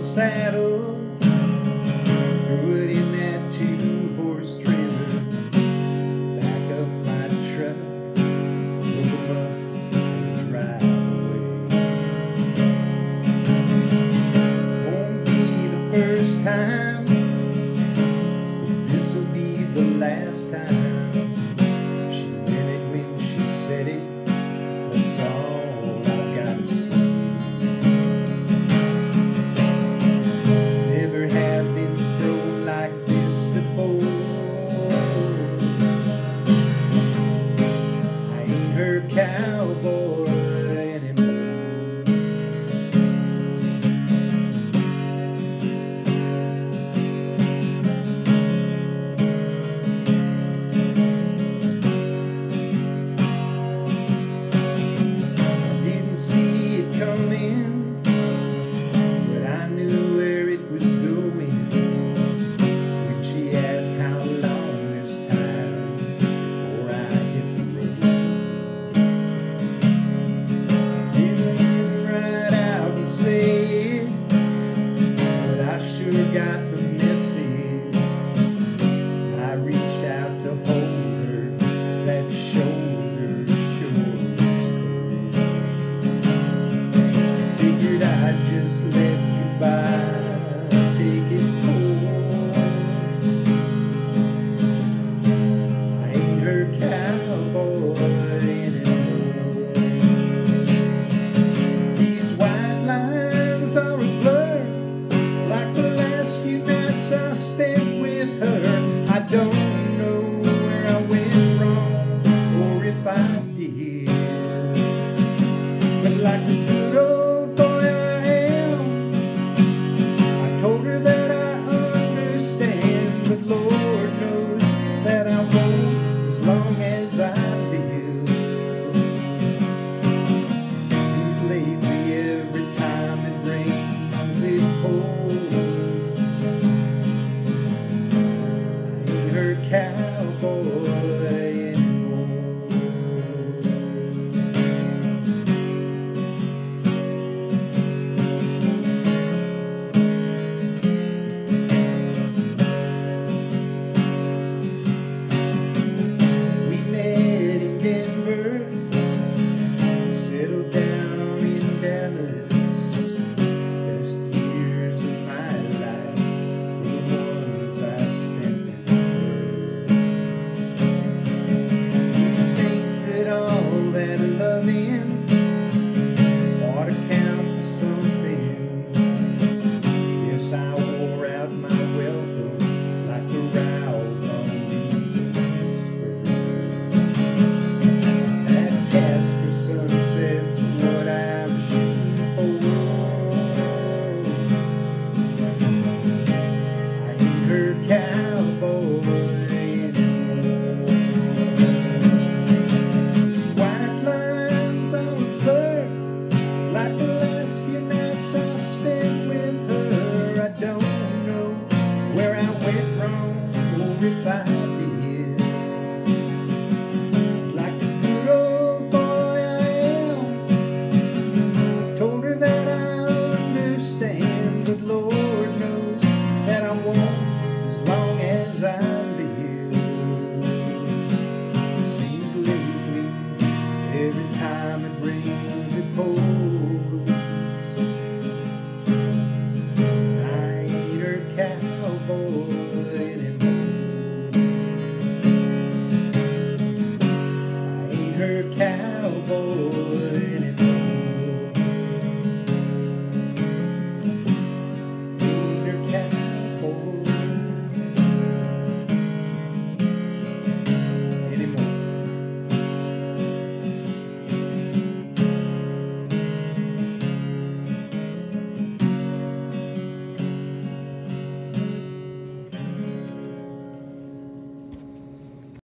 saddle. first time, this'll be the last time. don't her cowboy.